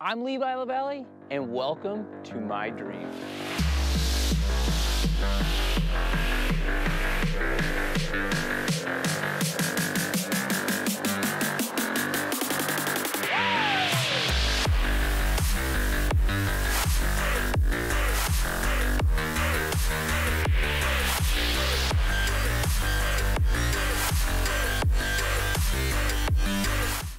I'm Levi LaVallee, and welcome to my dream.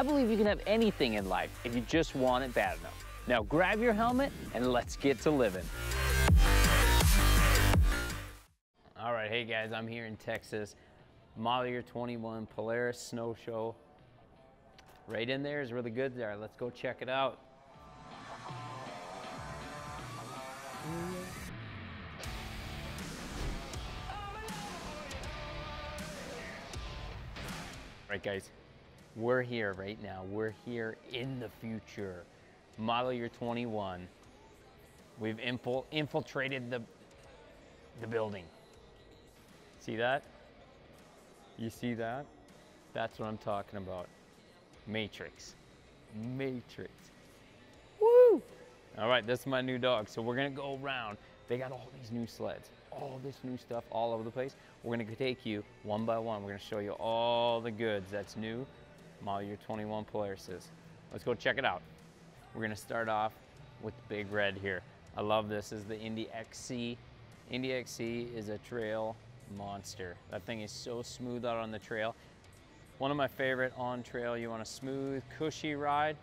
I believe you can have anything in life if you just want it bad enough. Now grab your helmet and let's get to living. All right, hey guys, I'm here in Texas. Model Year 21 Polaris Snow Show. Right in there is really good there. Let's go check it out. All right, guys, we're here right now. We're here in the future. Model year 21. We've infil infiltrated the, the building. See that? You see that? That's what I'm talking about. Matryx. Matryx. Woo! All right, this is my new dog. So we're gonna go around. They got all these new sleds, all this new stuff all over the place. We're gonna take you one by one. We're gonna show you all the goods that's new model year 21 Polarises. Let's go check it out. We're gonna start off with big red here. I love this, this is the Indy XC. Indy XC is a trail monster. That thing is so smooth out on the trail. One of my favorite on trail, you want a smooth, cushy ride,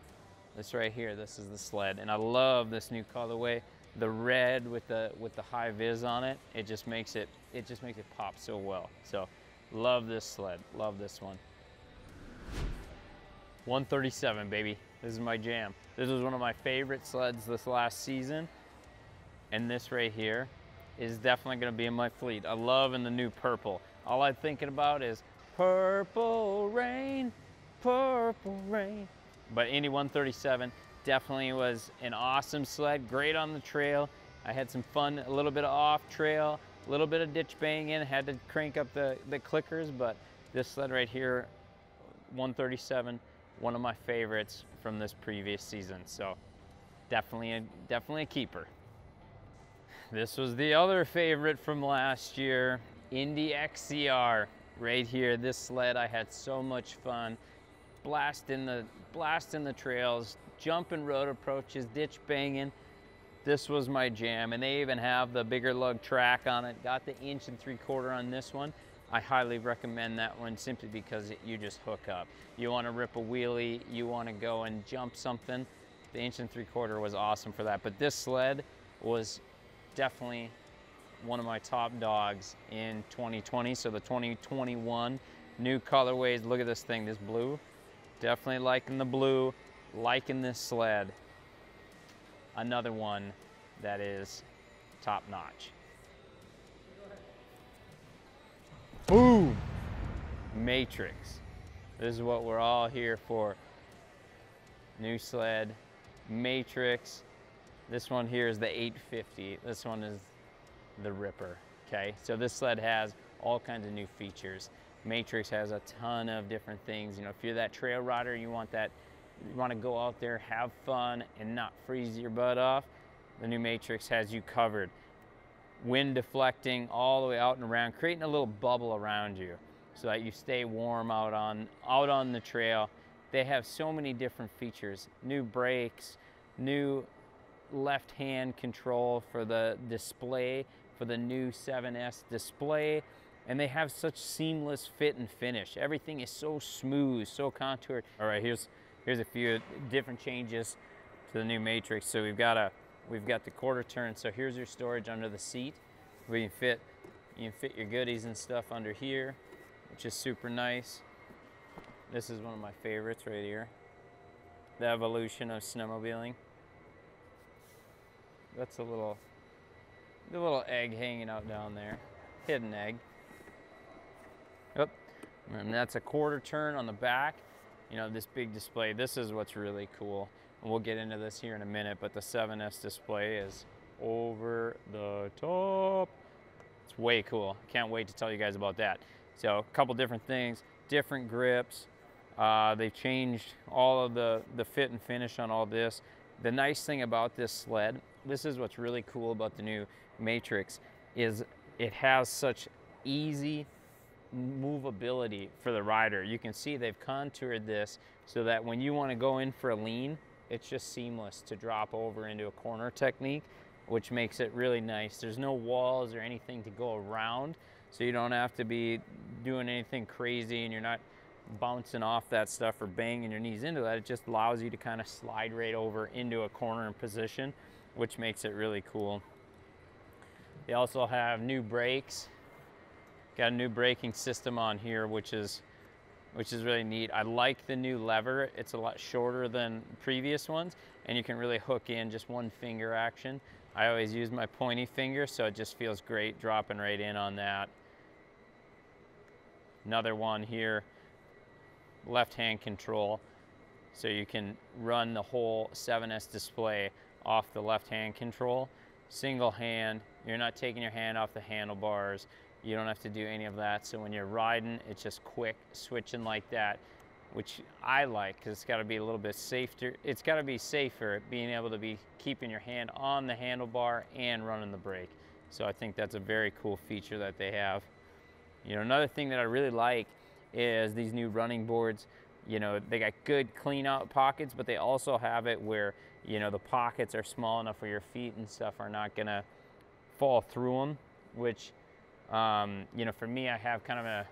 this right here, this is the sled. And I love this new colorway. The red with the with the high vis on it, it just makes it it just makes it pop so well. So love this sled, love this one. 137, baby. This is my jam. This was one of my favorite sleds this last season. And this right here is definitely gonna be in my fleet. I love in the new purple. All I'm thinking about is purple rain, purple rain. But Indy 137 definitely was an awesome sled, great on the trail. I had some fun, a little bit of off trail, a little bit of ditch banging, had to crank up the, the clickers, but this sled right here, 137, one of my favorites from this previous season. So definitely a, definitely a keeper. This was the other favorite from last year, Indy XCR. Right here, this sled, I had so much fun. Blasting the, blasting the trails, jumping road approaches, ditch banging. This was my jam, and they even have the bigger lug track on it. Got the inch and three quarter on this one. I highly recommend that one simply because you just hook up. You want to rip a wheelie, you want to go and jump something. The inch and three quarter was awesome for that. But this sled was definitely one of my top dogs in 2020. So the 2021 new colorways. Look at this thing, this blue. Definitely liking the blue, liking this sled. Another one that is top notch. Boom! Matryx. This is what we're all here for. New sled, Matryx. This one here is the 850. This one is the Ripper, okay? So this sled has all kinds of new features. Matryx has a ton of different things. You know, if you're that trail rider, you want that, you want to go out there, have fun, and not freeze your butt off, the new Matryx has you covered wind deflecting all the way out and around, creating a little bubble around you so that you stay warm out on, out on the trail. They have so many different features, new brakes, new left hand control for the display, for the new 7S display, and they have such seamless fit and finish. Everything is so smooth, so contoured. All right, here's, here's a few different changes to the new Matryx. So we've got a We've got the quarter turn, so here's your storage under the seat. We can fit, you can fit your goodies and stuff under here, which is super nice. This is one of my favorites right here. The evolution of snowmobiling. That's a little, the little egg hanging out down there. Hidden egg. Yep. And that's a quarter turn on the back. You know, this big display. This is what's really cool. And we'll get into this here in a minute, but the 7S display is over the top. It's way cool. Can't wait to tell you guys about that. So a couple different things, different grips. Uh, they've changed all of the, the fit and finish on all this. the nice thing about this sled, this is what's really cool about the new Matryx, is it has such easy movability for the rider. You can see they've contoured this so that when you want to go in for a lean, it's just seamless to drop over into a corner technique, which makes it really nice. There's no walls or anything to go around, so you don't have to be doing anything crazy and you're not bouncing off that stuff or banging your knees into that. It just allows you to kind of slide right over into a corner position, which makes it really cool. They also have new brakes. Got a new braking system on here, which is which is really neat. I like the new lever. It's a lot shorter than previous ones, and you can really hook in just one finger action. I always use my pointy finger, so it just feels great dropping right in on that. Another one here, left hand control. So you can run the whole 7S display off the left hand control. Single hand, you're not taking your hand off the handlebars. You don't have to do any of that. So when you're riding, it's just quick switching like that, which I like because it's got to be a little bit safer. It's got to be safer being able to be keeping your hand on the handlebar and running the brake. So I think that's a very cool feature that they have. You know, another thing that I really like is these new running boards. You know, they got good clean out pockets, but they also have it where, you know, the pockets are small enough where your feet and stuff are not gonna fall through them, which, um, you know, for me, I have kind of a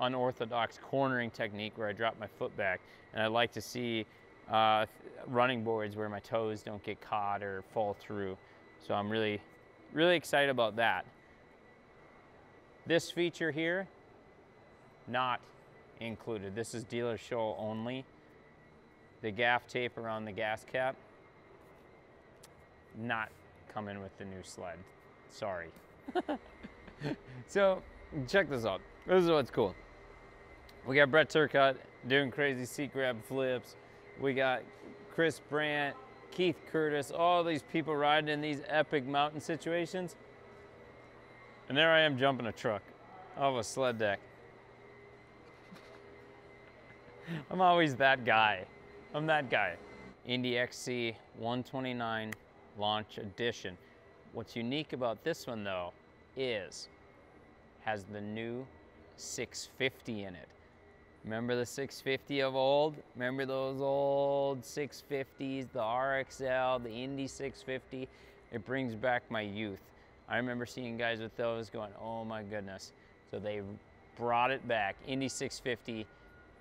unorthodox cornering technique where I drop my foot back. And I like to see uh, running boards where my toes don't get caught or fall through. So I'm really, really excited about that. This feature here, not included. This is dealer show only. The gaff tape around the gas cap, not coming with the new sled. Sorry. so check this out. This is what's cool. We got Brett Turcotte doing crazy seat grab flips. We got Chris Brandt, Keith Curtis, all these people riding in these epic mountain situations. And there I am jumping a truck off a sled deck. I'm always that guy. I'm that guy. Indy XC 129 Launch Edition. What's unique about this one though is has the new 650 in it. Remember the 650 of old? Remember those old 650s, the RXL, the Indy 650? It brings back my youth. I remember seeing guys with those going, oh my goodness. So they brought it back. Indy 650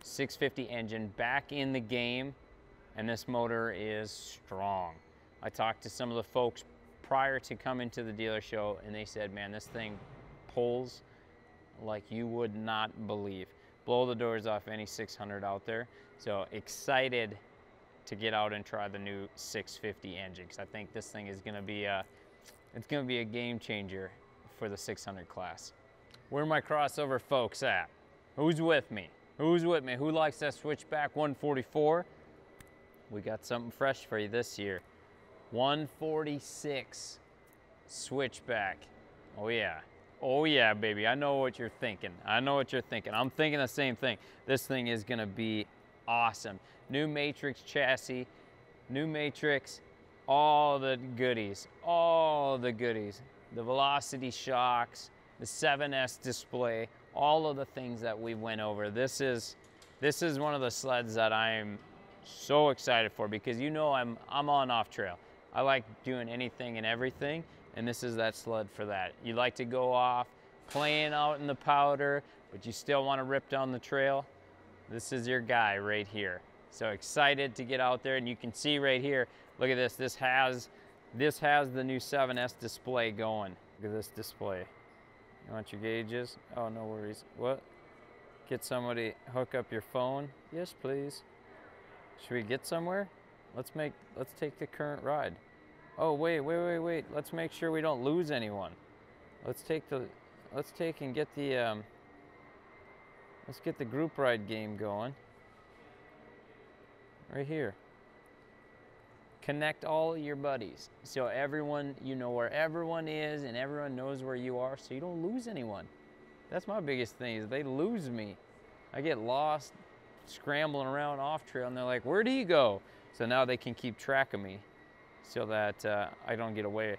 650 engine back in the game and this motor is strong. I talked to some of the folks prior to coming to the dealer show and they said, man, this thing pulls like you would not believe. Blow the doors off any 600 out there. So excited to get out and try the new 650 engine because I think this thing is going to be a, it's going to be a game changer for the 600 class. Where my crossover folks at? Who's with me? Who's with me? Who likes that switchback 144? We got something fresh for you this year. 146 switchback. Oh yeah. Oh yeah, baby. I know what you're thinking. I know what you're thinking. I'm thinking the same thing. This thing is gonna be awesome. New Matryx chassis, new Matryx, all the goodies, all the goodies. The velocity shocks, the 7S display, all of the things that we went over. This is, this is one of the sleds that I'm so excited for because you know I'm, I'm on off trail. I like doing anything and everything, and this is that sled for that. You like to go off, playing out in the powder, but you still want to rip down the trail. This is your guy right here. So excited to get out there, and you can see right here, look at this, this has, this has the new 7S display going. Look at this display. You want your gauges? Oh, no worries. What? Get somebody, hook up your phone? Yes, please. Should we get somewhere? Let's make, let's take the current ride. Oh, wait, wait, wait, wait. Let's make sure we don't lose anyone. Let's take the, let's take and get the, um, let's get the group ride game going. Right here connect all your buddies so everyone you know where everyone is and everyone knows where you are so you don't lose anyone that's my biggest thing is they lose me i get lost scrambling around off trail and they're like where do you go so now they can keep track of me so that uh, I don't get away.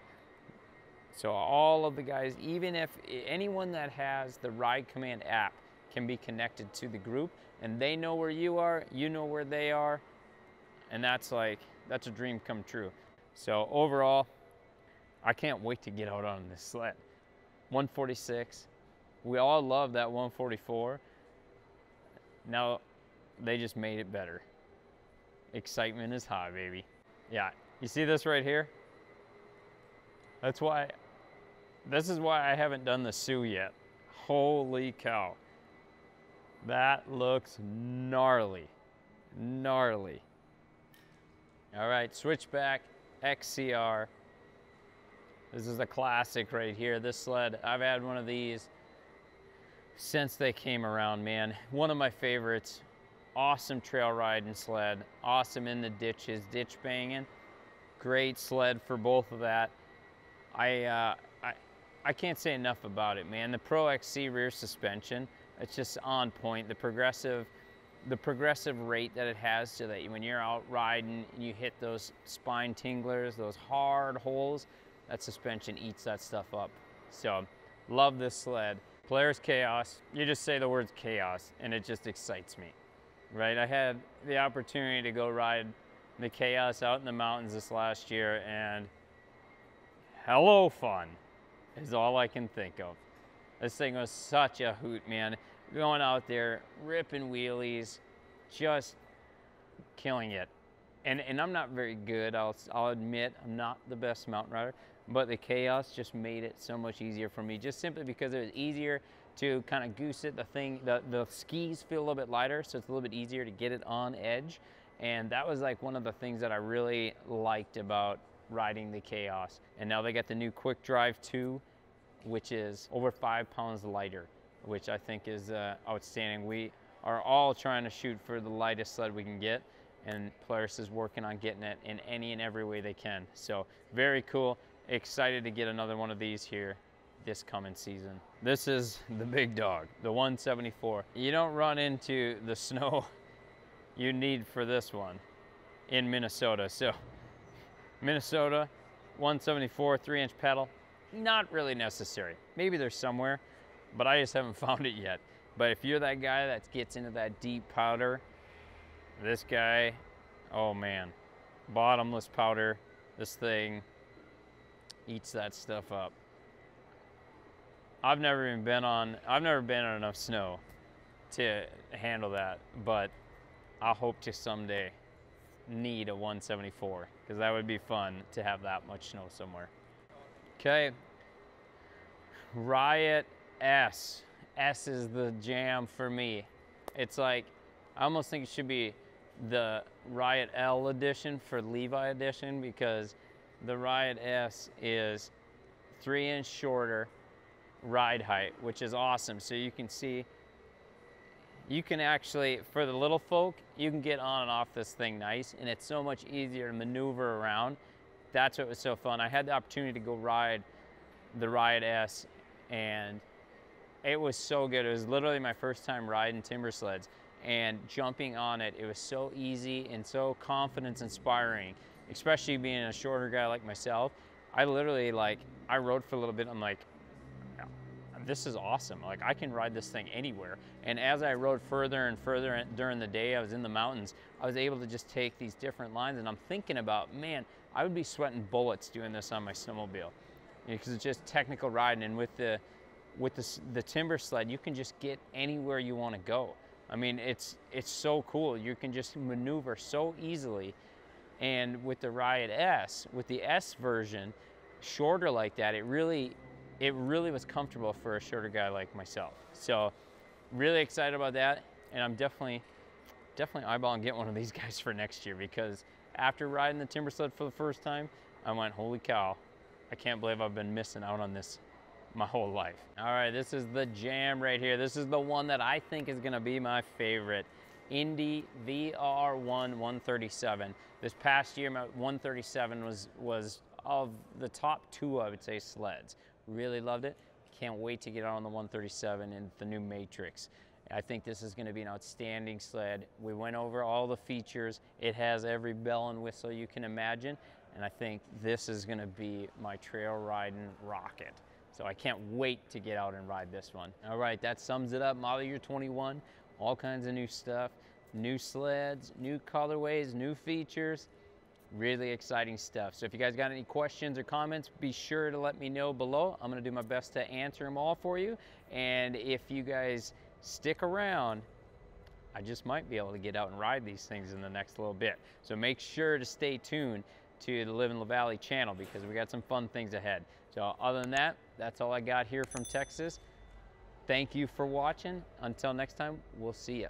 So all of the guys, even if anyone that has the Ride Command app can be connected to the group and they know where you are, you know where they are, and that's like, that's a dream come true. So overall, I can't wait to get out on this sled. 146, we all love that 144. Now they just made it better. Excitement is high, baby. Yeah, you see this right here? That's why, this is why I haven't done the Soo yet. Holy cow. That looks gnarly, gnarly. All right, switchback XCR. This is a classic right here. This sled, I've had one of these since they came around, man. One of my favorites. Awesome trail riding sled. Awesome in the ditches, ditch banging. Great sled for both of that. I, uh, I, I can't say enough about it, man. The Pro XC rear suspension, it's just on point. The progressive, the progressive rate that it has so that when you're out riding, and you hit those spine tinglers, those hard holes, that suspension eats that stuff up. So love this sled. Polaris KHAOS, you just say the words KHAOS and it just excites me, right? I had the opportunity to go ride the KHAOS out in the mountains this last year and hello fun is all I can think of. This thing was such a hoot, man. Going out there, ripping wheelies, just killing it. And, and I'm not very good, I'll, I'll admit, I'm not the best mountain rider, but the KHAOS just made it so much easier for me just simply because it was easier to kind of goose it the thing the, the skis feel a little bit lighter so it's a little bit easier to get it on edge and that was like one of the things that i really liked about riding the KHAOS and now they got the new quick drive 2 which is over five pounds lighter which i think is uh, outstanding we are all trying to shoot for the lightest sled we can get and Polaris is working on getting it in any and every way they can. So very cool excited to get another one of these here this coming season. This is the big dog, the 174. You don't run into the snow you need for this one in Minnesota. So Minnesota, 174, three inch pedal, not really necessary. Maybe there's somewhere, but I just haven't found it yet. But if you're that guy that gets into that deep powder, this guy, oh man, bottomless powder, this thing eats that stuff up. I've never even been on, I've never been on enough snow to handle that, but I hope to someday need a 174 because that would be fun to have that much snow somewhere. Okay, Riot S. S is the jam for me. It's like, I almost think it should be the Riot L edition for Levi edition because the Riot S is three inch shorter ride height, which is awesome. So you can see, you can actually, for the little folk, you can get on and off this thing nice, and it's so much easier to maneuver around. That's what was so fun. I had the opportunity to go ride the Riot S, and it was so good. It was literally my first time riding Timbersleds, and jumping on it, it was so easy and so confidence inspiring especially being a shorter guy like myself, I literally like, I rode for a little bit, I'm like, this is awesome. Like I can ride this thing anywhere. And as I rode further and further during the day, I was in the mountains, I was able to just take these different lines and I'm thinking about, man, I would be sweating bullets doing this on my snowmobile because you know, it's just technical riding. And with the, with the, the Timbersled, you can just get anywhere you want to go. I mean, it's, it's so cool. You can just maneuver so easily and with the Riot S, with the S version, shorter like that, it really, it really was comfortable for a shorter guy like myself. So really excited about that. And I'm definitely, definitely eyeballing get one of these guys for next year because after riding the Timbersled for the first time, I went, holy cow, I can't believe I've been missing out on this my whole life. All right, this is the jam right here. This is the one that I think is gonna be my favorite. Indy VR1 137. This past year, my 137 was, was of the top two, I would say, sleds. Really loved it. Can't wait to get out on the 137 in the new Matryx. I think this is going to be an outstanding sled. We went over all the features. It has every bell and whistle you can imagine. And I think this is gonna be my trail riding rocket. So I can't wait to get out and ride this one. All right, that sums it up. Model year 21, all kinds of new stuff, new sleds, new colorways, new features. Really exciting stuff. So if you guys got any questions or comments, be sure to let me know below. I'm gonna do my best to answer them all for you. And if you guys stick around, I just might be able to get out and ride these things in the next little bit. So make sure to stay tuned to the Live in LaVallee channel because we got some fun things ahead. So other than that, that's all I got here from Texas. Thank you for watching. Until next time, we'll see ya.